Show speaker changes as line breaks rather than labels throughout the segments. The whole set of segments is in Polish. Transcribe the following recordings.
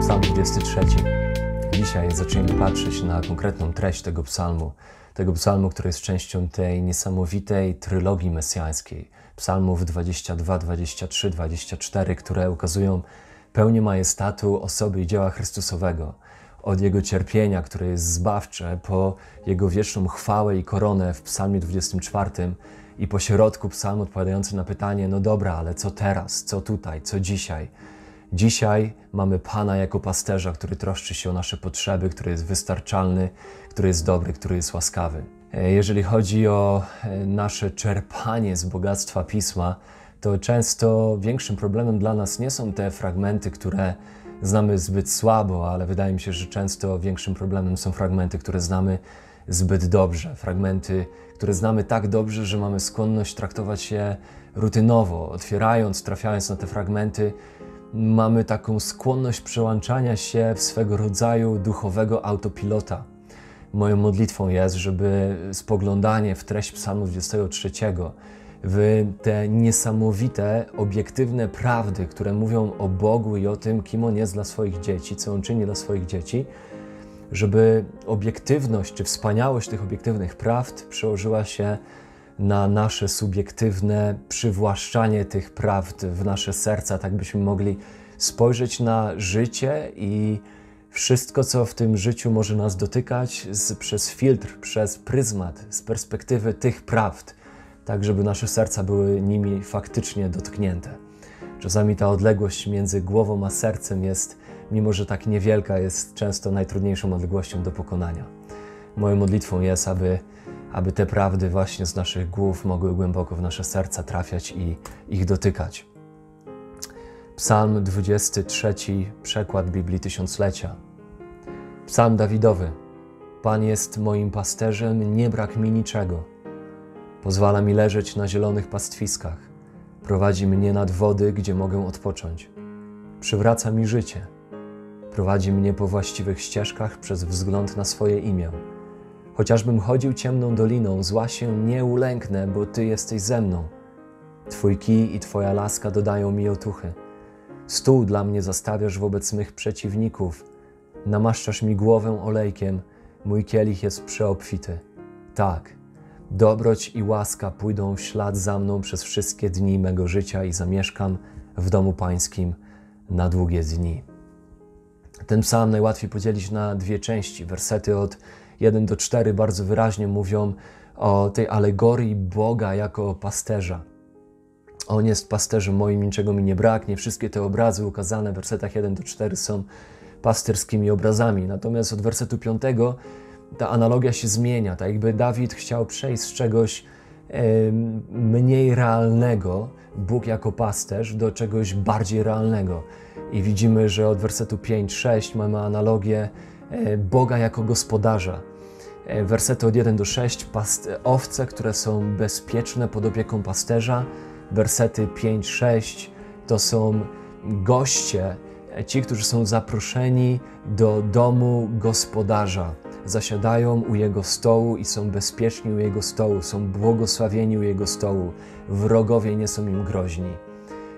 Psalm 23. Dzisiaj zaczniemy patrzeć na konkretną treść tego psalmu. Tego psalmu, który jest częścią tej niesamowitej trylogii mesjańskiej. Psalmów 22, 23, 24, które ukazują pełnię majestatu osoby i dzieła Chrystusowego. Od Jego cierpienia, które jest zbawcze, po Jego wieczną chwałę i koronę w psalmie 24 i po środku psalmu odpowiadający na pytanie, no dobra, ale co teraz, co tutaj, co dzisiaj? Dzisiaj mamy Pana jako pasterza, który troszczy się o nasze potrzeby, który jest wystarczalny, który jest dobry, który jest łaskawy. E, jeżeli chodzi o e, nasze czerpanie z bogactwa Pisma, to często większym problemem dla nas nie są te fragmenty, które znamy zbyt słabo, ale wydaje mi się, że często większym problemem są fragmenty, które znamy zbyt dobrze. Fragmenty, które znamy tak dobrze, że mamy skłonność traktować je rutynowo. Otwierając, trafiając na te fragmenty, mamy taką skłonność przełączania się w swego rodzaju duchowego autopilota. Moją modlitwą jest, żeby spoglądanie w treść Psalmu 23, w te niesamowite, obiektywne prawdy, które mówią o Bogu i o tym, kim On jest dla swoich dzieci, co On czyni dla swoich dzieci, żeby obiektywność czy wspaniałość tych obiektywnych prawd przełożyła się na nasze subiektywne przywłaszczanie tych prawd w nasze serca, tak byśmy mogli spojrzeć na życie i wszystko, co w tym życiu może nas dotykać, z, przez filtr, przez pryzmat, z perspektywy tych prawd, tak żeby nasze serca były nimi faktycznie dotknięte. Czasami ta odległość między głową a sercem jest, mimo że tak niewielka, jest często najtrudniejszą odległością do pokonania. Moją modlitwą jest, aby aby te prawdy właśnie z naszych głów mogły głęboko w nasze serca trafiać i ich dotykać. Psalm 23, przekład Biblii Tysiąclecia. Psalm Dawidowy. Pan jest moim pasterzem, nie brak mi niczego. Pozwala mi leżeć na zielonych pastwiskach. Prowadzi mnie nad wody, gdzie mogę odpocząć. Przywraca mi życie. Prowadzi mnie po właściwych ścieżkach przez wzgląd na swoje imię. Chociażbym chodził ciemną doliną, zła się nie ulęknę, bo Ty jesteś ze mną. Twój kij i Twoja laska dodają mi otuchy. Stół dla mnie zastawiasz wobec mych przeciwników. Namaszczasz mi głowę olejkiem, mój kielich jest przeobfity. Tak, dobroć i łaska pójdą w ślad za mną przez wszystkie dni mego życia i zamieszkam w domu pańskim na długie dni. Ten psalm najłatwiej podzielić na dwie części. Wersety od 1 do 4 bardzo wyraźnie mówią o tej alegorii Boga jako pasterza. On jest pasterzem moim, niczego mi nie braknie. Wszystkie te obrazy ukazane w wersetach 1 do 4 są pasterskimi obrazami. Natomiast od wersetu 5 ta analogia się zmienia. Tak jakby Dawid chciał przejść z czegoś mniej realnego, Bóg jako pasterz, do czegoś bardziej realnego. I widzimy, że od wersetu 5-6 mamy analogię e, Boga jako gospodarza. E, wersety od 1 do 6, owce, które są bezpieczne pod opieką pasterza. Wersety 5-6 to są goście, e, ci, którzy są zaproszeni do domu gospodarza. Zasiadają u jego stołu i są bezpieczni u jego stołu, są błogosławieni u jego stołu. Wrogowie nie są im groźni.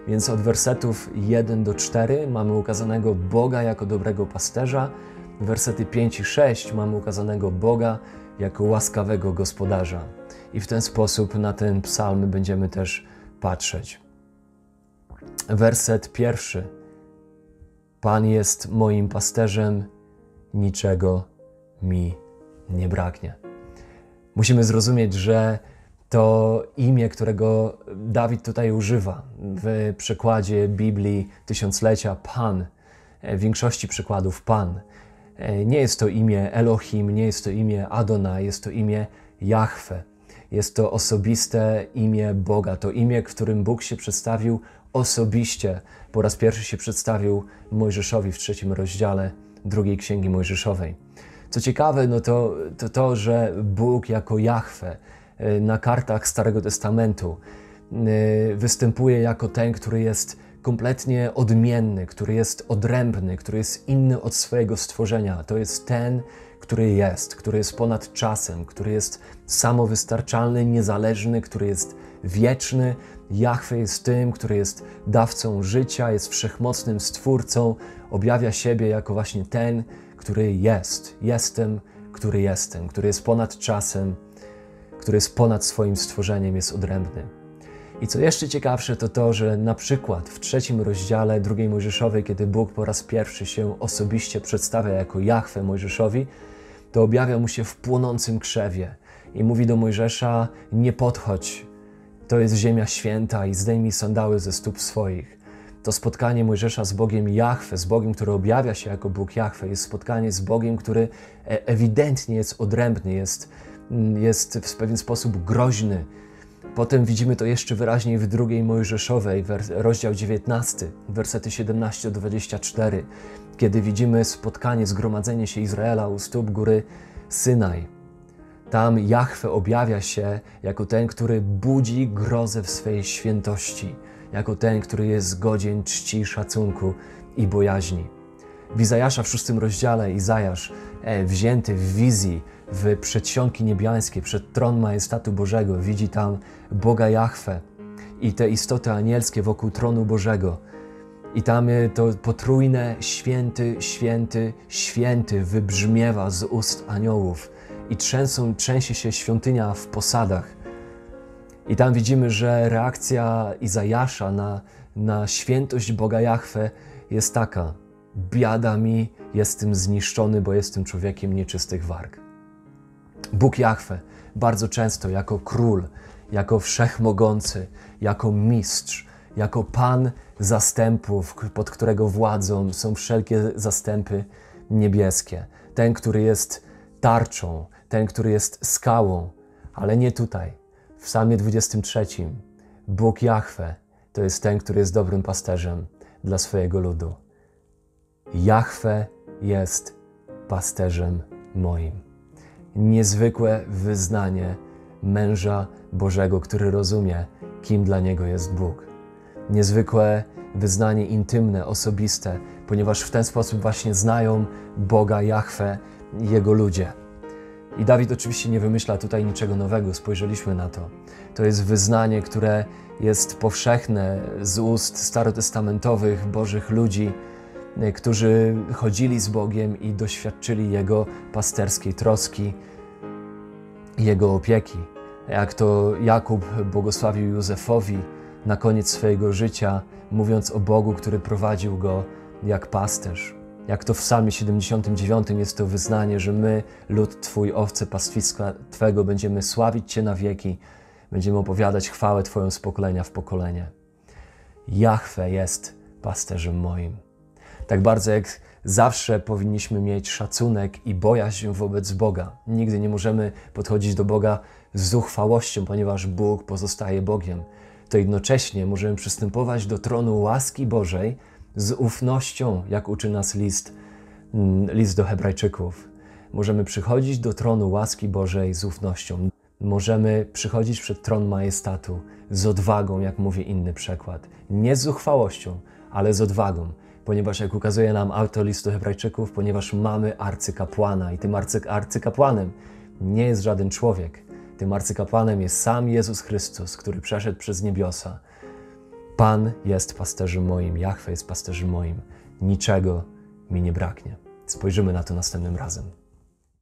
Więc od wersetów 1 do 4 mamy ukazanego Boga jako dobrego pasterza, wersety 5 i 6 mamy ukazanego Boga jako łaskawego gospodarza. I w ten sposób na ten psalm będziemy też patrzeć. Werset pierwszy. Pan jest moim pasterzem, niczego mi nie braknie. Musimy zrozumieć, że to imię, którego Dawid tutaj używa w przekładzie Biblii Tysiąclecia, Pan, w większości przykładów Pan, E, nie jest to imię Elohim, nie jest to imię Adona, jest to imię Jahwe. Jest to osobiste imię Boga, to imię, którym Bóg się przedstawił osobiście. Po raz pierwszy się przedstawił Mojżeszowi w trzecim rozdziale drugiej księgi Mojżeszowej. Co ciekawe, no to, to to, że Bóg jako Jahwe e, na kartach Starego Testamentu e, występuje jako ten, który jest kompletnie odmienny, który jest odrębny, który jest inny od swojego stworzenia. To jest ten, który jest, który jest ponad czasem, który jest samowystarczalny, niezależny, który jest wieczny. Jahwe jest tym, który jest dawcą życia, jest wszechmocnym stwórcą, objawia siebie jako właśnie ten, który jest. Jestem, który jestem, który jest ponad czasem, który jest ponad swoim stworzeniem, jest odrębny. I co jeszcze ciekawsze, to to, że na przykład w trzecim rozdziale drugiej Mojżeszowej, kiedy Bóg po raz pierwszy się osobiście przedstawia jako Jahwe Mojżeszowi, to objawia mu się w płonącym krzewie i mówi do Mojżesza: Nie podchodź, to jest ziemia święta i zdejmij sandały ze stóp swoich. To spotkanie Mojżesza z Bogiem Jahwe, z Bogiem, który objawia się jako Bóg Jahwe, jest spotkanie z Bogiem, który e, ewidentnie jest odrębny, jest, mm, jest w pewien sposób groźny. Potem widzimy to jeszcze wyraźniej w drugiej Mojżeszowej, rozdział 19, wersety 17-24, kiedy widzimy spotkanie, zgromadzenie się Izraela u stóp góry Synaj. Tam Jahwe objawia się jako ten, który budzi grozę w swojej świętości, jako ten, który jest godzien czci, szacunku i bojaźni. W Izajasza w szóstym rozdziale Izajasz, e, wzięty w wizji w przedsionki niebiańskie, przed tron majestatu Bożego, widzi tam Boga Jahwe i te istoty anielskie wokół tronu Bożego. I tam e, to potrójne święty, święty, święty wybrzmiewa z ust aniołów i trzęsą, trzęsie się świątynia w posadach. I tam widzimy, że reakcja Izajasza na, na świętość Boga Jahwe jest taka: Biada mi, jestem zniszczony, bo jestem człowiekiem nieczystych warg. Bóg Jahwe bardzo często jako król, jako wszechmogący, jako mistrz, jako pan zastępów, pod którego władzą są wszelkie zastępy niebieskie. Ten, który jest tarczą, ten, który jest skałą, ale nie tutaj. W Psalmie 23 Bóg Jahwe to jest ten, który jest dobrym pasterzem dla swojego ludu. Jahwe jest pasterzem moim. Niezwykłe wyznanie męża Bożego, który rozumie, kim dla niego jest Bóg. Niezwykłe wyznanie intymne, osobiste, ponieważ w ten sposób właśnie znają Boga Jahwe Jego ludzie. I Dawid oczywiście nie wymyśla tutaj niczego nowego, spojrzeliśmy na to. To jest wyznanie, które jest powszechne z ust starotestamentowych Bożych ludzi, e, którzy chodzili z Bogiem i doświadczyli Jego pasterskiej troski, Jego opieki. Jak to Jakub błogosławił Józefowi na koniec swojego życia, mówiąc o Bogu, który prowadził go jak pasterz. Jak to w Psalmie 79 jest to wyznanie, że my, lud Twój, owce pastwiska Twego, będziemy sławić Cię na wieki, będziemy opowiadać chwałę Twoją z pokolenia w pokolenie. Jahwe jest pasterzem moim. Tak bardzo jak zawsze powinniśmy mieć szacunek i bojaźń wobec Boga. Nigdy nie możemy podchodzić do Boga z zuchwałością, ponieważ Bóg pozostaje Bogiem. To jednocześnie możemy przystępować do tronu łaski Bożej, z ufnością, jak uczy nas list, mm, list do Hebrajczyków. Możemy przychodzić do tronu łaski Bożej z ufnością. Możemy przychodzić przed tron majestatu z odwagą, jak mówi inny przekład. Nie z zuchwałością, ale z odwagą, ponieważ, jak ukazuje nam autor listu Hebrajczyków, ponieważ mamy arcykapłana i tym arcykapłanem nie jest żaden człowiek. Tym arcykapłanem jest sam Jezus Chrystus, który przeszedł przez niebiosa Pan jest pasterzem moim, Jahwe jest pasterzem moim, niczego mi nie braknie. Spojrzymy na to następnym razem.